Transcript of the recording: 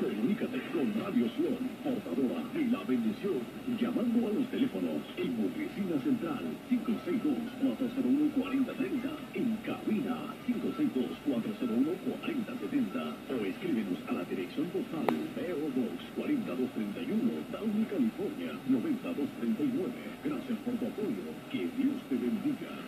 Comunícate con Radio Sion, portadora de la bendición, llamando a los teléfonos en Oficina Central 562-401-4030, en cabina 562-401-4070 o escríbenos a la dirección postal PO Box 40231, Downey, California 9239. Gracias por tu apoyo. Que Dios te bendiga.